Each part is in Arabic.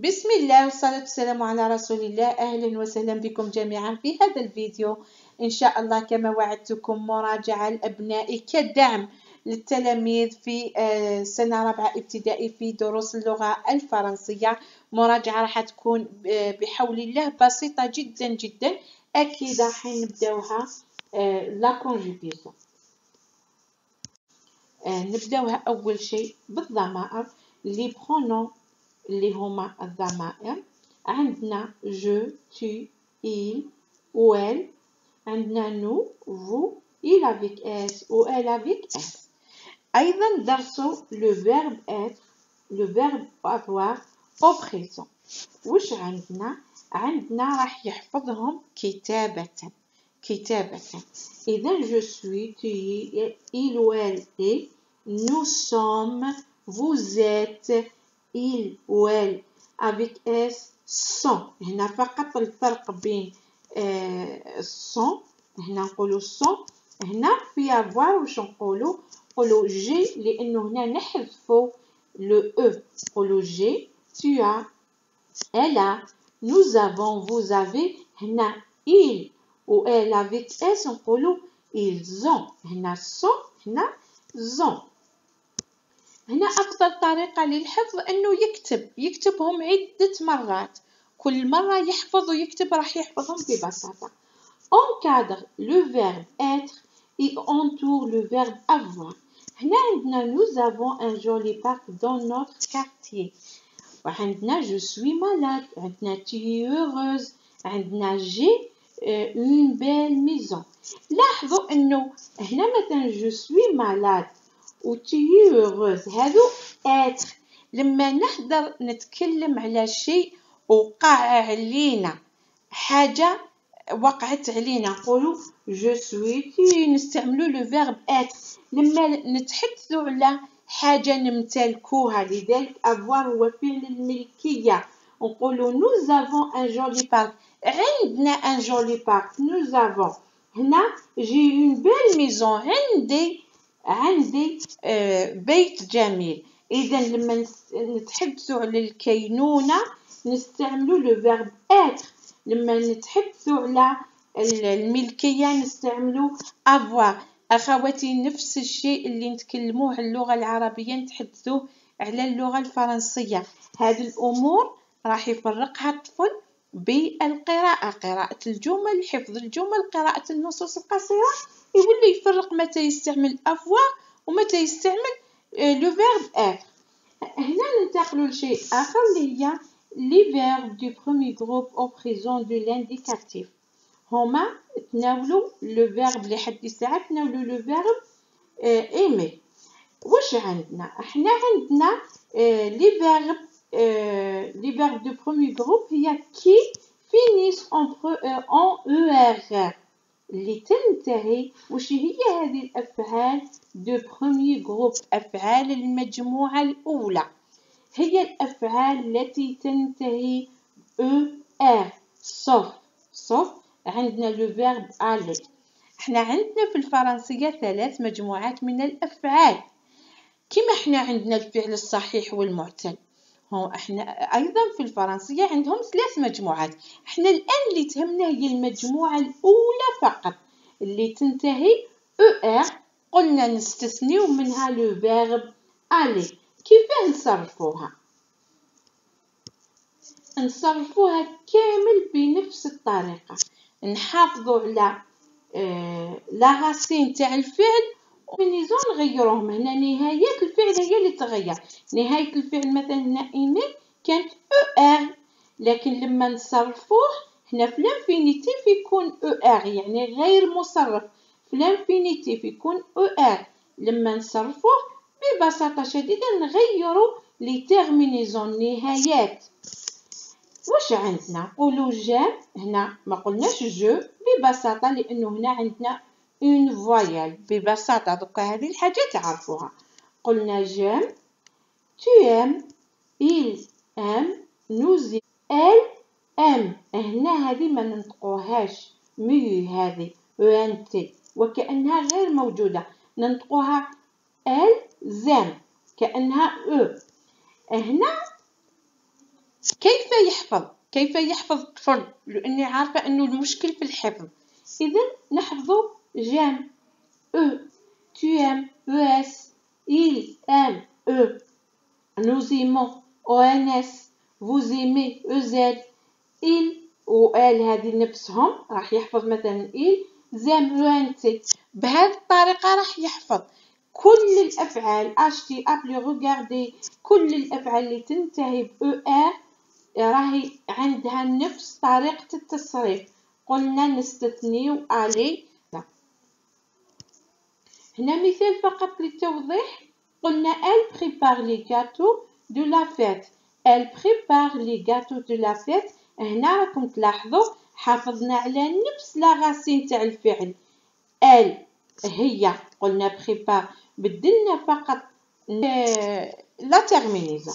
بسم الله والصلاة والسلام على رسول الله. أهلا وسهلا بكم جميعا في هذا الفيديو. إن شاء الله كما وعدتكم مراجعة لأبنائي كدعم للتلاميذ في آه، سنة رابعة ابتدائي في دروس اللغة الفرنسية. مراجعة راح تكون آه، بحول الله بسيطة جدا جدا. أكيد راح نبداوها لا كونجوغيزون نبداوها أول شيء بالضمائر. لي برونون اللي هما الضمائر عندنا جو tu il ou elle عندنا nous vous il avec s ou elle avec s أيضا درسوا le verbe être le verbe avoir au présent وش عندنا عندنا راح يحفظهم كتابة كتابة إذا je suis tu il ou elle est nous sommes vous êtes il ou elle avec s sont هنا فقط الفرق بين sont هنا نقولوا sont هنا في avoir واش نقولوا نقولوا جي لأنه هنا نحذفوا لو أو نقولوا جي tu as. Elle a nous avons vous avez هنا il ou elle avec s نقولوا ils ont. هنا sont هنا ont هنا أفضل طريقة للحفظ أنه يكتب يكتبهم عدة مرات كل مرة يحفظ ويكتب راح يحفظهم ببساطة encadre le verbe être et entoure le verbe avoir هنا عندنا nous avons un joli parc dans notre quartier وعندنا je suis malade عندنا tu es heureuse عندنا j'ai une belle maison لاحظوا انه هنا مثلا je suis malade و tu es heureuse هادو être لما نحضر نتكلم على شيء وقع علينا حاجة وقعت علينا نقولوا je suis تي نستعملوا le verbe être لما نتحدثوا على حاجة نمتلكوها لذلك avoir هو فعل الملكية. نقولوا nous avons un joli parc عندنا un joli parc nous avons هنا j'ai une belle maison عندي عندي آه، بيت جميل. إذا لما نتحدثوا على الكينونة نستعملوا le verbe être. لما نتحدثوا على الملكية نستعملوا avoir. أخواتي نفس الشيء اللي نتكلموه على اللغة العربية نتحدثوه على اللغة الفرنسية. هذه الأمور راح يفرقها الطفل بالقراءة قراءة الجمل حفظ الجمل قراءة النصوص القصيرة. يولي يفرق متى يستعمل avoir ومتى يستعمل le verbe être هنا ننتقلوا لشيء آخر اللي هي les verbes du premier groupe au présent de l'indicatif هما تناولوا le verbe لحد الساعة تناولوا le verbe aimer واش عندنا؟ إحنا عندنا les verbes les verbes du premier groupe هي qui finissent en en er اللي تنتهي وش هي هذه الأفعال؟ du premier groupe أفعال المجموعة الأولى. هي الأفعال التي تنتهي au er sauf sauf عندنا le verbe aller إحنا عندنا في الفرنسية ثلاث مجموعات من الأفعال. كما إحنا عندنا الفعل الصحيح والمعتل. هو إحنا أيضا في الفرنسية عندهم ثلاث مجموعات. إحنا الآن اللي تهمنا هي المجموعة الأولى فقط اللي تنتهي au er. قلنا نستثنيو منها le verbe aller. كيف نصرفوها؟ نصرفوها كامل بنفس الطريقة. نحافظوا على آه la racine تاع الفعل وterminaison نغيروهم هنا نهاية الفعل هي اللي تغير. نهاية الفعل مثلا هنا aimer كانت au er لكن لما نصرفوه هنا في ال infinitif يكون au er يعني غير مصرف. في ال infinitif يكون au er. لما نصرفوه ببساطة شديدة نغيروا les terminaisons نهايات. واش عندنا؟ نقولوا j'aime هنا ما قلناش je ببساطة لأنه هنا عندنا une voyelle ببساطة دوكا هذه الحاجة تعرفوها. قلنا j'aime. Tu aimes. Il aime. Ou elle aime. هنا هذه ما ننطقوهاش. مي هذه. انت وكأنها غير موجودة. ننطقوها ال زام كأنها أو هنا كيف يحفظ؟ كيف يحفظ الطفل؟ لأني عارفة أنه المشكل في الحفظ. اذا نحفظ جام أو tu aimes. Es il aime. Eux nous aimons. Ons vous aimez. Ez il و ال هذه نفسهم راح يحفظ مثلا il. زام انت بهذه الطريقة راح يحفظ كل الأفعال. اشتي ابلي غوغاردي كل الأفعال اللي تنتهي ب ار راهي عندها نفس طريقة التصريف. قلنا نستثني علي. لا. هنا مثال فقط للتوضيح قلنا elle prépare les gâteaux de la fête. Elle prépare les gâteaux de la fête. هنا راكم تلاحظوا حافظنا على نفس la racine تاع الفعل elle هي قلنا prépare بدلنا فقط la terminaison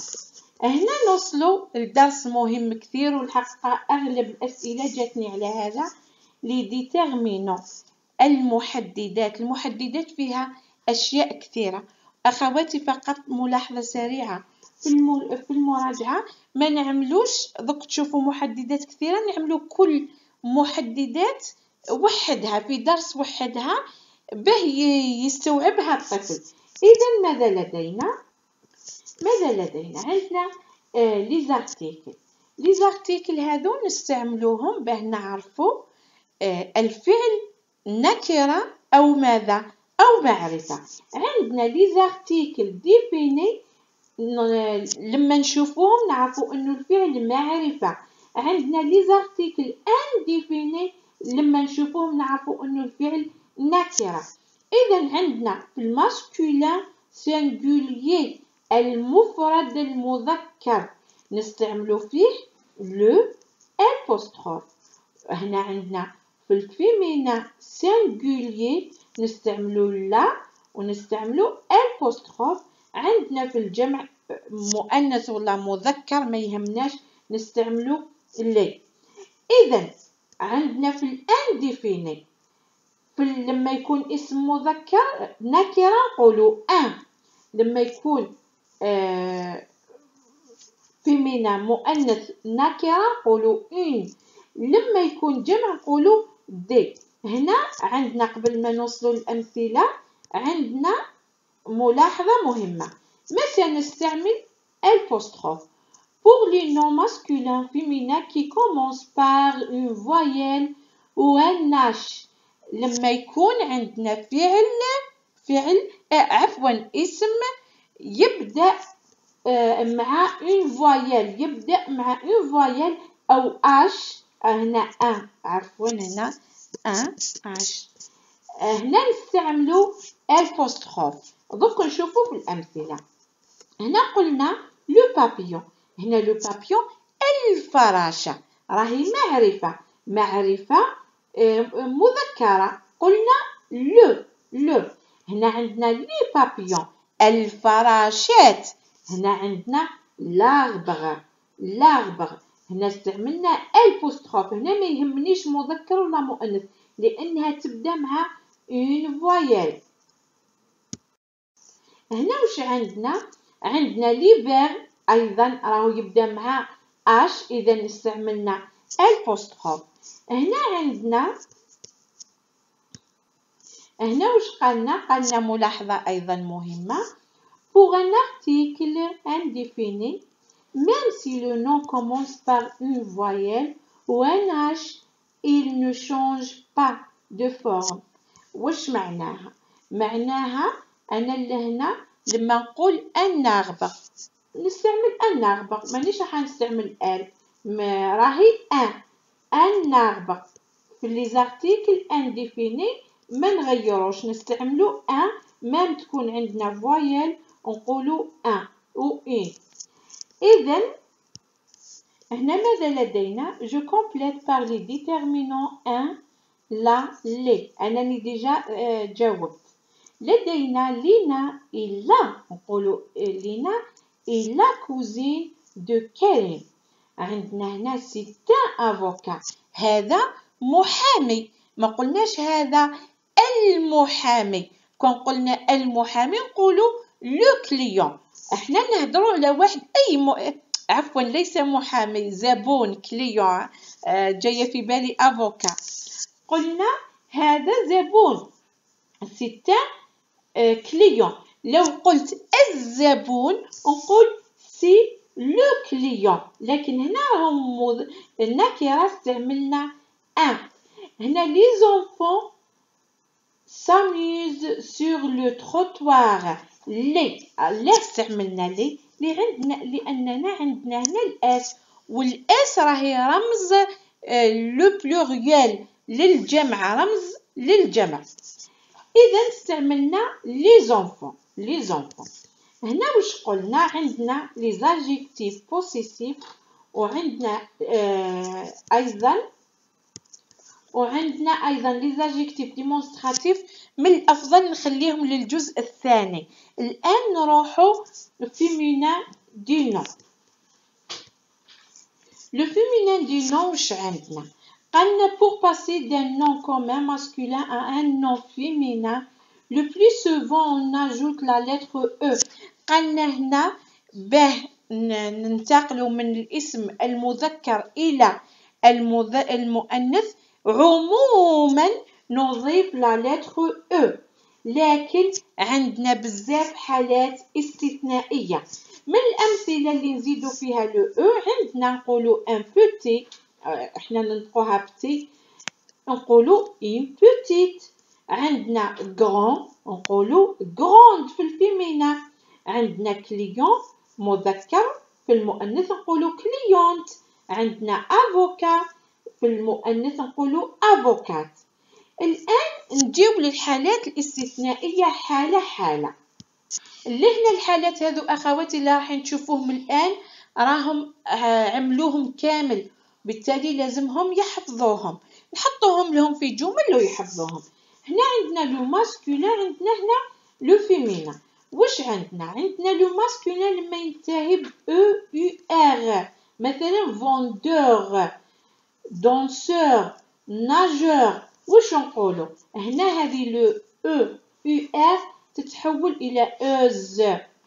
هنا نوصلوا لدرس مهم كثير والحقيقة أغلب الأسئلة جاتني على هذا les déterminants المحددات. المحددات فيها أشياء كثيرة. أخواتي فقط ملاحظة سريعة. في, في المراجعة ما نعملوش دوك تشوفوا محددات كثيرة نعملو كل محددات وحدها في درس وحدها به يستوعبها الطفل. إذا ماذا لدينا؟ ماذا لدينا؟ عندنا لي زارتيكل. لي زارتيكل هذو نستعملوهم باه نعرفوا آه الفعل نكرة أو ماذا؟ أو معرفة. عندنا les articles définis لما نشوفوهم نعرفوا أنه الفعل معرفة. عندنا les articles indéfinis لما نشوفوهم نعرفوا أنه الفعل نكرة. إذا عندنا في ال masculin singulier المفرد المذكر. نستعمل فيه le apostrophe هنا عندنا في ال féminin singulier نستعملو la ونستعملو apostrophe عندنا في الجمع مؤنث ولا مذكر ما يهمناش نستعملو les إذا عندنا في ال indéfini في لما يكون اسم مذكر نكرة نقولوا un. لما يكون féminin مؤنث نكرة نقولوا une. لما يكون جمع نقولوا des هنا عندنا قبل ما نوصلوا الأمثلة عندنا ملاحظة مهمة. متى نستعمل؟ l'apostrophe. Pour les noms masculins féminins qui commencent par une voyelle ou un H. لما يكون عندنا فعل فعل عفوا اسم يبدأ مع une voyelle يبدأ مع une voyelle أو H هنا un عفوا هنا un H. هنا نستعملو l'apostrophe. دوك نشوفو في الأمثلة. هنا قلنا le papillon. هنا le papillon الفراشة. راهي معرفة. معرفة مذكرة. قلنا le le. هنا عندنا les papillons. الفراشات. هنا عندنا l'arbre l'arbre هنا استعملنا l'apostrophe هنا ما يهمنيش مذكر ولا مؤنث لأنها تبدا مع une voyelle هنا وش عندنا؟ عندنا لي أيضا راهو يبدا مع H إذا استعملنا البوستروف هنا عندنا هنا واش قالنا؟ قالنا ملاحظة أيضا مهمة. Pour un article indéfini, même si le nom commence par une voyelle ou un H, il ne change pas de forme. واش معناها؟ معناها أنا لهنا لما نقول النغبة نستعمل النغبة مانيش راح نستعمل ال راهي ان النغبة في لي زارتيكل انديفيني ما نغيروش نستعملو ان مام تكون عندنا فويل نقولو ان أو ان اذا هنا ماذا لدينا؟ جو كومبليت بار لي ديتيرمينون ان لا لي انني ديجا جاوبت. لدينا لينا إلا نقولو Lina est la cousine de Karim عندنا هنا c'est un avocat. هذا محامي. ما قلناش هذا المحامي. كون قلنا المحامي نقولوا le client. إحنا نهضروا على واحد أي م... عفوا ليس محامي زبون client آه، جاية في بالي avocat. قلنا هذا زبون. c'est un آه، client. لو قلت الزبون نقول c'est le client. لكن هنا هم النكرة استعملنا un هنا les enfants s'amuse sur le trottoir. لي علاش استعملنا لي لي عندنا لاننا عندنا هنا ال S وال S راهي رمز le pluriel للجمع رمز للجمع اذا استعملنا les enfants les enfants هنا واش قلنا عندنا les adjectifs possessifs وعندنا آه أيضا وعندنا أيضا les adjectifs démonstratifs من الأفضل نخليهم للجزء الثاني. الآن نروحو féminin du nom le féminin du nom واش عندنا؟ قالنا pour passer d'un nom commun masculin à un nom féminin le plus souvent on ajoute la lettre E. قالنا هنا به ننتقل من الاسم المذكر إلى المؤنث عموما نضيف لا لتر أو لكن عندنا بزاف حالات استثنائية. من الأمثلة اللي نزيدو فيها le E عندنا نقولو un petit إحنا ننطقوها petit نقولو une petite عندنا grand نقولو grande في ال féminin. عندنا client مذكر في المؤنث نقولو cliente عندنا avocat في المؤنث نقولو avocate. الآن نجيو للحالات الاستثنائية حالة حالة. اللي هنا الحالات هذو أخواتي اللي راح نشوفوهم الآن. راهم آه، عملوهم كامل. بالتالي لازمهم يحفظوهم. نحطوهم لهم في جمل ويحفظوهم. هنا عندنا le masculin عندنا هنا le féminin. واش عندنا؟ عندنا le masculin لما ينتهي ب e u r مثلا vendeur. danseur nageur واش نقولوا هنا هذه le e u r تتحول إلى euse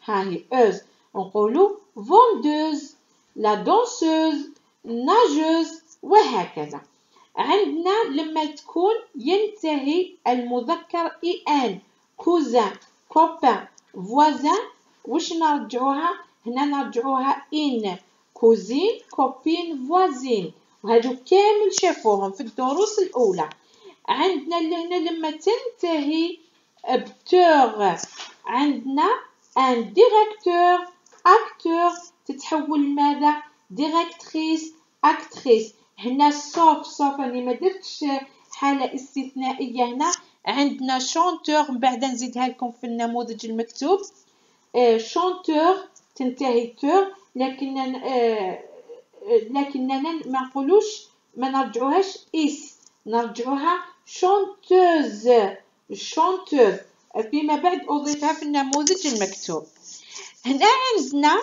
هاهي euse نقولوا vendeuse la danseuse nageuse وهكذا عندنا لما تكون ينتهي المذكر i n cousin copain voisin واش نرجعوها هنا نرجعوها ine cousine copine voisine وهذو كامل شافوهم في الدروس الأولى. عندنا اللي هنا لما تنتهي ب teur عندنا un directeur acteur تتحول لماذا؟ directrice actrice هنا sauf sauf أني ما درتش حالة استثنائية هنا. عندنا chanteur من بعد نزيدها لكم في النموذج المكتوب. chanteur تنتهي teur لكن لكننا ما نقولوش ما نرجعوهاش ice نرجعوها chanteuse. chanteuse. فيما بعد أضيفها في النموذج المكتوب. هنا عندنا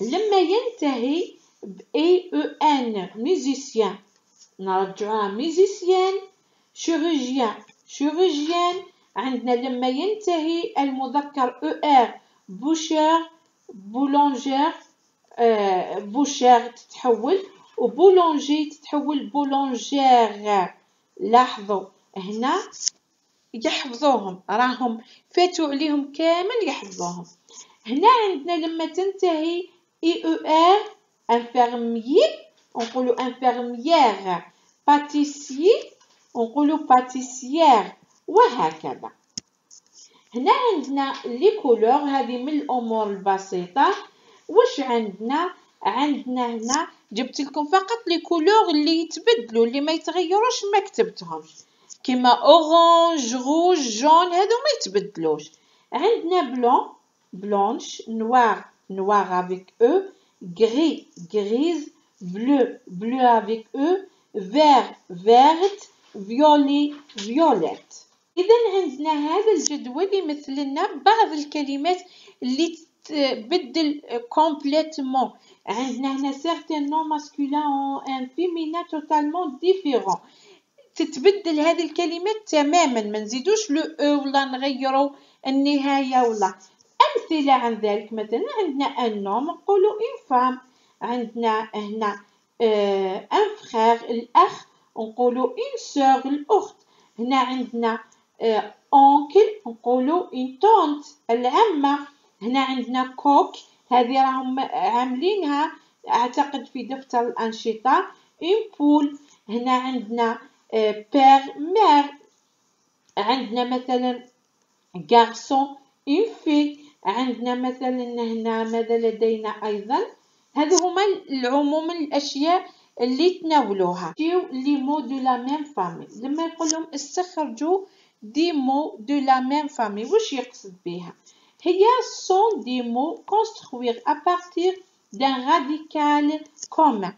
لما ينتهي ب i e n musicien نرجعها musicienne chirurgien chirurgienne عندنا لما ينتهي المذكر e r boucher boulanger bouchère تتحول و boulanger تتحول boulangère. لاحظوا هنا يحفظوهم راهم فاتوا عليهم كامل يحفظوهم. هنا عندنا لما تنتهي i e r infirmier نقولوا infirmière pâtissier نقولوا pâtissière وهكذا. هنا عندنا les couleurs هذه من الأمور البسيطة. واش عندنا؟ عندنا هنا جبت لكم فقط les couleurs اللي يتبدلوا اللي ما يتغيروش ما كتبتهمش. كيما orange rouge jaune هادو ما يتبدلوش. عندنا blanc blanche noir noire avec e gris grise bleu bleue avec e vert verte violet violette اذا عندنا هذا الجدول يمثل لنا بعض الكلمات اللي تبدل complètement عندنا هنا certains noms masculins ont un féminin totalement différent. تتبدل هذه الكلمات تماما. ما نزيدوش le e ولا نغيرو النهاية ولا. أمثلة عن ذلك. مثلا عندنا un homme نقولوا une femme عندنا هنا un frère الأخ نقولو une sœur الأخت. هنا عندنا oncle نقولو une tante العمة. هنا عندنا coq. هذه راهم عاملينها أعتقد في دفتر الأنشطة. une poule هنا عندنا père mère. عندنا مثلا garçon une fille عندنا مثلا هنا ماذا لدينا أيضا؟ هذو هما العموم الأشياء اللي تناولوها. جيو les mots de la même famille لما يقولهم استخرجوا des mots de la même famille. واش يقصد بها هي sont des mots construits à partir d'un radical commun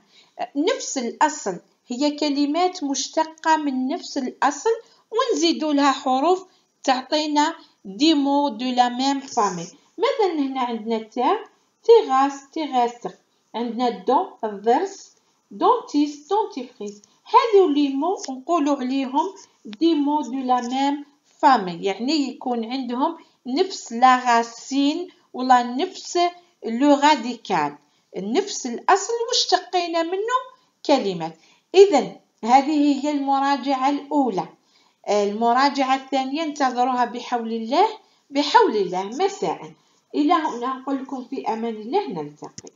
نفس الأصل. هي كلمات مشتقة من نفس الأصل ونزيدوا لها حروف تعطينا des mots de la même famille مثلا هنا عندنا؟ terre terrasse terrasser عندنا dent الضرس dentiste dentifrice. هذو les mots نقولوا عليهم des mots de la même famille يعني يكون عندهم نفس la racine ولا نفس le radical نفس الأصل واشتقينا منه؟ كلمة إذا هذه هي المراجعة الأولى. المراجعة الثانية انتظروها بحول الله. بحول الله مساء. إلى هنا نقول لكم في أمان الله نلتقي.